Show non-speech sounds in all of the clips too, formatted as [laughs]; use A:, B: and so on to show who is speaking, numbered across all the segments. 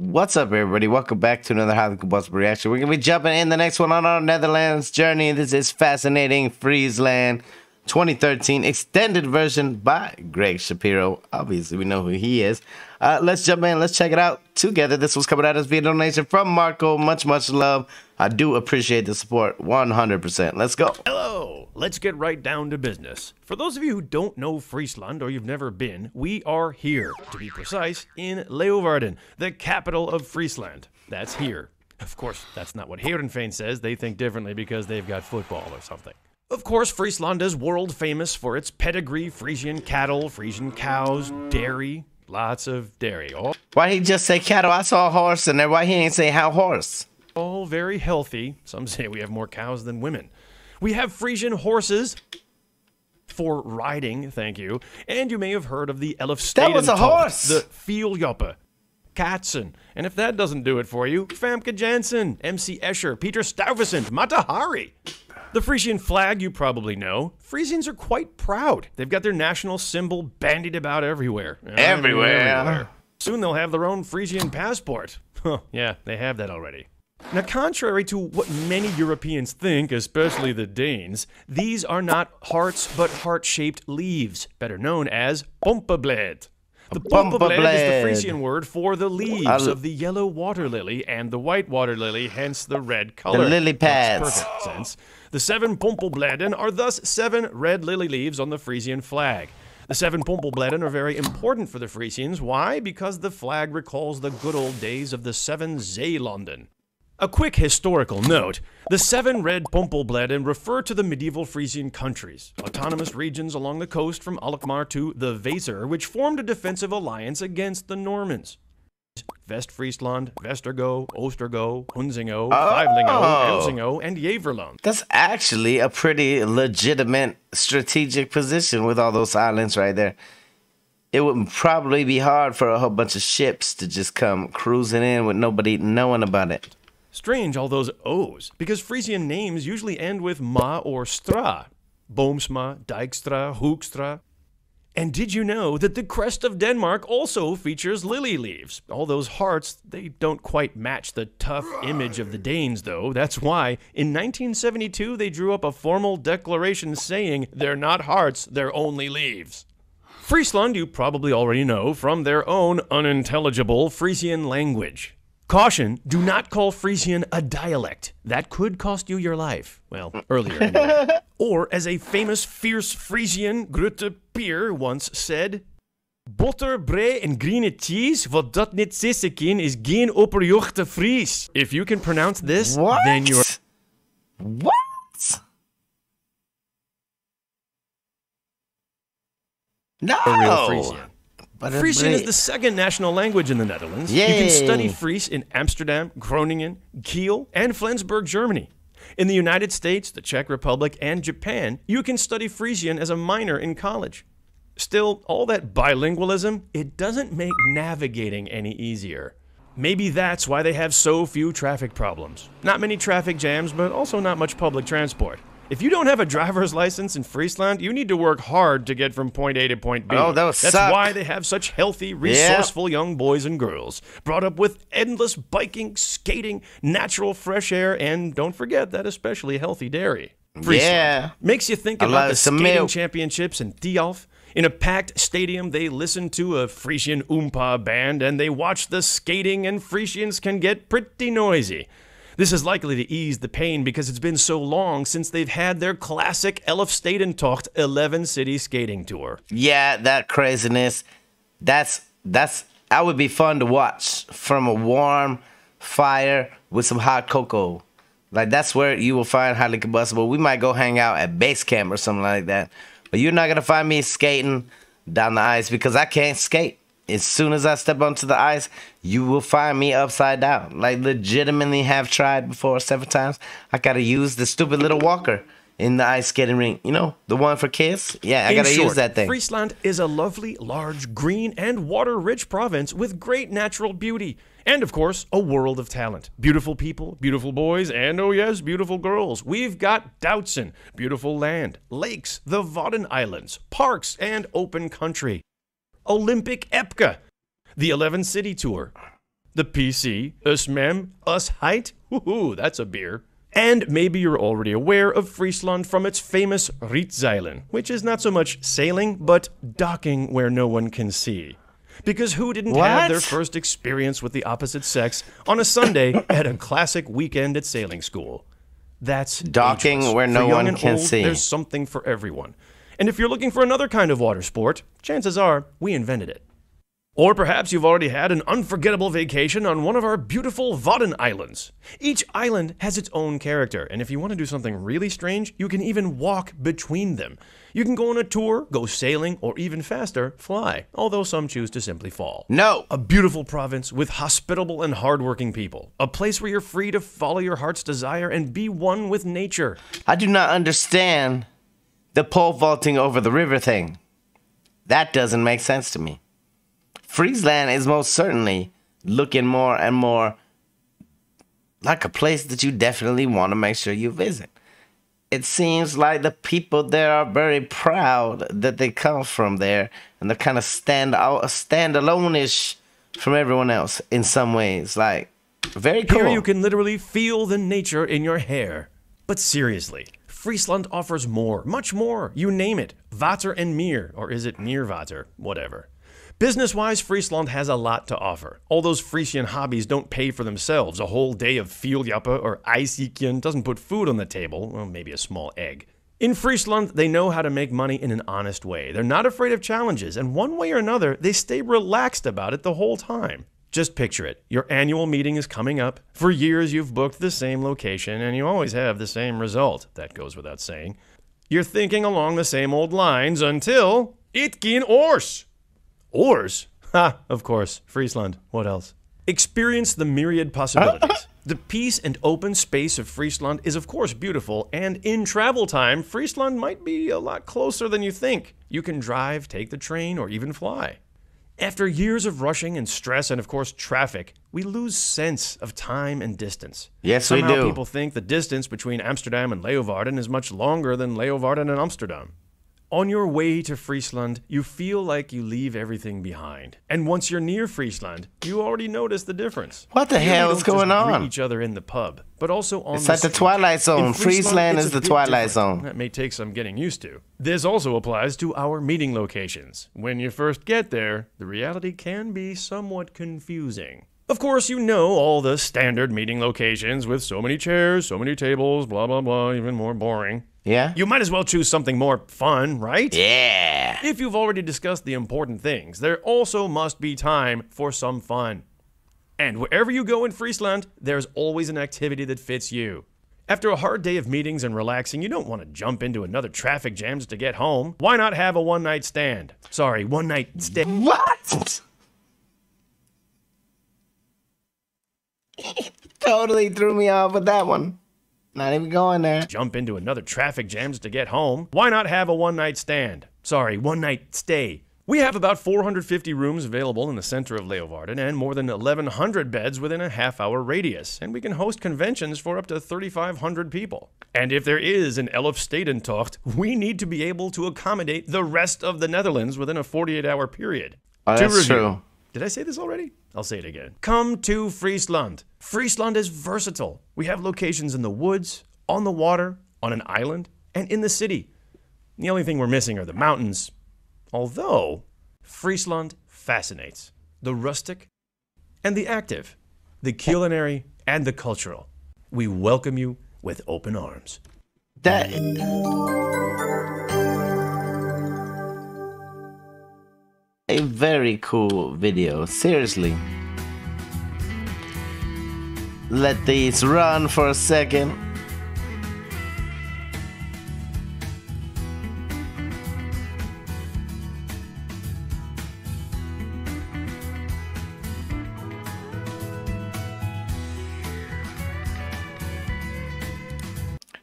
A: What's up, everybody? Welcome back to another highly combustible reaction. We're gonna be jumping in the next one on our Netherlands journey. This is fascinating Friesland 2013 extended version by Greg Shapiro. Obviously, we know who he is. Uh, let's jump in. Let's check it out together. This was coming out as via donation from Marco. Much, much love. I do appreciate the support 100%. Let's go.
B: Hello! Let's get right down to business. For those of you who don't know Friesland or you've never been, we are here, to be precise, in Leeuwarden, the capital of Friesland. That's here. Of course, that's not what Heerenveen says. They think differently because they've got football or something. Of course, Friesland is world famous for its pedigree, Frisian cattle, Frisian cows, dairy, lots of dairy. All,
A: Why he just say cattle? I saw a horse in there. Why he ain't say how horse?
B: all very healthy. Some say we have more cows than women. We have Frisian horses for riding, thank you. And you may have heard of the Elfsteden
A: was a horse.
B: the Fierljeppen, kaatsen. And if that doesn't do it for you, Famke Janssen, MC Escher, Peter Stuyvesant, Mata Hari. The Frisian flag you probably know. Frisians are quite proud. They've got their national symbol bandied about everywhere.
A: Everywhere.
B: Soon they'll have their own Frisian passport. [laughs] Huh, yeah, they have that already. Now, contrary to what many Europeans think, especially the Danes, these are not hearts but heart shaped leaves, better known as pompeblad. The pompeblad is the Frisian word for the leaves of the yellow water lily and the white water lily, hence the red color.
A: The
B: lily
A: pads.
B: perfect sense. The seven pompelbladen are thus seven red lily leaves on the Frisian flag. The seven pompelbladen are very important for the Frisians. Why? Because the flag recalls the good old days of the seven Zeelanden. A quick historical note the seven red Pompelbladen refer to the medieval Frisian countries, autonomous regions along the coast from Alkmaar to the Weser, which formed a defensive alliance against the Normans. West-Friesland, Westergo, Oostergo, Hunzingo, Fivelingo,
A: Oh.
B: Elzingo, and Jeverland.
A: That's actually a pretty legitimate strategic position with all those islands right there. It would probably be hard for a whole bunch of ships to just come cruising in with nobody knowing about it.
B: Strange, all those O's, because Frisian names usually end with ma or stra. Boomsma, Dijkstra, Hoekstra. And did you know that the crest of Denmark also features lily leaves? All those hearts, they don't quite match the tough image of the Danes, though. That's why, in 1972, they drew up a formal declaration saying they're not hearts, they're only leaves. Friesland, you probably already know from their own unintelligible Frisian language. Caution, do not call Frisian a dialect. That could cost you your life. Well, earlier anyway. [laughs] Or, as a famous fierce Frisian, Grutte Pier, once said, Botter, brei en green cheese, wat dat niet sissen kan, is geen opperjochte Fries. If you can pronounce this,
A: What?
B: then you're
A: What? No.
B: a real Frisian.
A: But
B: Frisian is the second national language in the Netherlands. You can study Fries in Amsterdam, Groningen, Kiel, and Flensburg, Germany. In the United States, the Czech Republic, and Japan, you can study Frisian as a minor in college. Still, all that bilingualism, it doesn't make navigating any easier. Maybe that's why they have so few traffic problems. Not many traffic jams, but also not much public transport. If you don't have a driver's license in Friesland, you need to work hard to get from point A to point B.
A: Oh, that
B: That's
A: suck.
B: why they have such healthy, resourceful young boys and girls, brought up with endless biking, skating, natural fresh air, and don't forget that especially healthy dairy. Friesland
A: Yeah.
B: Makes you think
A: I
B: about the skating
A: milk.
B: championships in Thialf. In a packed stadium, they listen to a Frisian Oompa band and they watch the skating, and Frisians can get pretty noisy. This is likely to ease the pain because it's been so long since they've had their classic Elfstedentocht 11 city skating tour.
A: Yeah, that craziness. That's that's that would be fun to watch from a warm fire with some hot cocoa. Like that's where you will find highly combustible. We might go hang out at base camp or something like that. But you're not gonna find me skating down the ice because I can't skate. As soon as I step onto the ice, you will find me upside down. Like legitimately have tried before several times. I gotta use the stupid little walker in the ice skating rink. You know, the one for kids? Yeah, I
B: In
A: gotta
B: short,
A: use that thing.
B: Friesland is a lovely, large, green, and water rich province with great natural beauty. And of course, a world of talent. Beautiful people, beautiful boys, and oh yes, beautiful girls. We've got Doutzen, beautiful land, lakes, the Wadden Islands, parks, and open country. Olympic Epcot, the 11 City Tour, the PC, us mem, us heit. Woohoo, that's a beer. And maybe you're already aware of Friesland from its famous Rietzeilen, which is not so much sailing, but docking where no one can see. Because who didn't have their first experience with the opposite sex on a Sunday [laughs] at a classic weekend at sailing school? That's
A: Docking
B: ageless.
A: where no one can
B: old,
A: see.
B: There's something for everyone. And if you're looking for another kind of water sport, chances are we invented it. Or perhaps you've already had an unforgettable vacation on one of our beautiful Wadden Islands. Each island has its own character, and if you want to do something really strange, you can even walk between them. You can go on a tour, go sailing, or even faster, fly, although some choose to simply fall.
A: No.
B: A beautiful province with hospitable and hardworking people. A place where you're free to follow your heart's desire and be one with nature.
A: I do not understand the pole vaulting over the river thing. That doesn't make sense to me. Friesland is most certainly looking more and more like a place that you definitely want to make sure you visit. It seems like the people there are very proud that they come from there and they're kind of stand out stand alone ish from everyone else in some ways. Like very cool.
B: Here you can literally feel the nature in your hair. But seriously, Friesland offers more, much more. You name it. Water and Meer, or is it Meerwater? Whatever. Business wise, Friesland has a lot to offer. All those Frisian hobbies don't pay for themselves. A whole day of Fierljeppen or aaisykjen doesn't put food on the table, well, maybe a small egg. In Friesland, they know how to make money in an honest way. They're not afraid of challenges, and one way or another, they stay relaxed about it the whole time. Just picture it. Your annual meeting is coming up. For years, you've booked the same location, and you always have the same result. That goes without saying. You're thinking along the same old lines until it gin oars. Oars? [laughs] Ha, of course. Friesland. What else? Experience the myriad possibilities. [laughs] the peace and open space of Friesland is, of course, beautiful, and in travel time, Friesland might be a lot closer than you think. You can drive, take the train, or even fly. After years of rushing and stress and, of course, traffic, we lose sense of time and distance.
A: Yes, we
B: Somehow
A: do.
B: people think the distance between Amsterdam and Leeuwarden is much longer than Leeuwarden and Amsterdam. On your way to Friesland, you feel like you leave everything behind. And once you're near Friesland, you already notice the difference.
A: What the hell is going on?
B: each other in the pub, but also on
A: It's
B: the
A: like the. Twilight Zone.
B: In
A: Friesland is the Twilight
B: different.
A: Zone.
B: That may take some getting used to. This also applies to our meeting locations. When you first get there, the reality can be somewhat confusing. Of course, you know all the standard meeting locations with so many chairs, so many tables, blah, blah, blah, even more boring.
A: Yeah?
B: You might as well choose something more fun, right?
A: Yeah.
B: If you've already discussed the important things, there also must be time for some fun. And wherever you go in Friesland, there's always an activity that fits you. After a hard day of meetings and relaxing, you don't want to jump into another traffic jam just to get home. Why not have a one night stand? Sorry, one night stay.
A: What? [laughs] totally threw me off with that one. Not even going there.
B: Jump into another traffic jam just to get home. Why not have a one night stand? Sorry, one night stay. We have about 450 rooms available in the center of Leeuwarden and more than 1,100 beds within a half hour radius, and we can host conventions for up to 3,500 people. And if there is an Elfstedentocht, we need to be able to accommodate the rest of the Netherlands within a 48 hour period.
A: Oh, that's
B: review-
A: true.
B: Did I say this already? I'll say it again. Come to Friesland. Friesland is versatile. We have locations in the woods, on the water, on an island, and in the city. The only thing we're missing are the mountains. Although, Friesland fascinates the rustic and the active, the culinary and the cultural. We welcome you with open arms.
A: That. A very cool video. Seriously. Let these run for a second.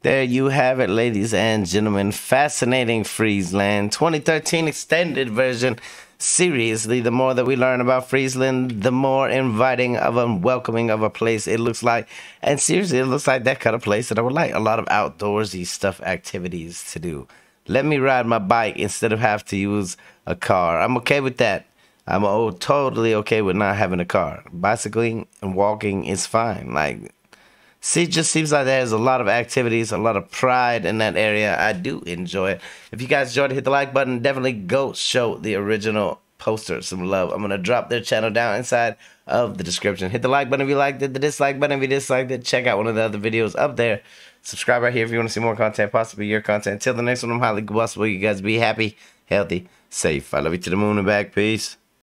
A: There you have it, ladies and gentlemen. Fascinating Friesland 2013 extended version. Seriously, the more that we learn about Friesland, the more inviting of a welcoming of a place it looks like. And seriously, it looks like that kind of place that I would like. A lot of outdoorsy stuff, activities to do. Let me ride my bike instead of have to use a car. I'm okay with that. I'm totally okay with not having a car. Bicycling and walking is fine. Like, see, it just seems like there's a lot of activities, a lot of pride in that area. I do enjoy it. If you guys enjoyed it, hit the like button. Definitely go show the original poster some love. I'm gonna drop their channel down inside of the description. Hit the like button if you liked it, the dislike button if you disliked it. Check out one of the other videos up there. Subscribe right here if you want to see more content, possibly your content. Until the next one, I'm highly combustible. You guys be happy, healthy, safe. I love you to the moon and back. Peace.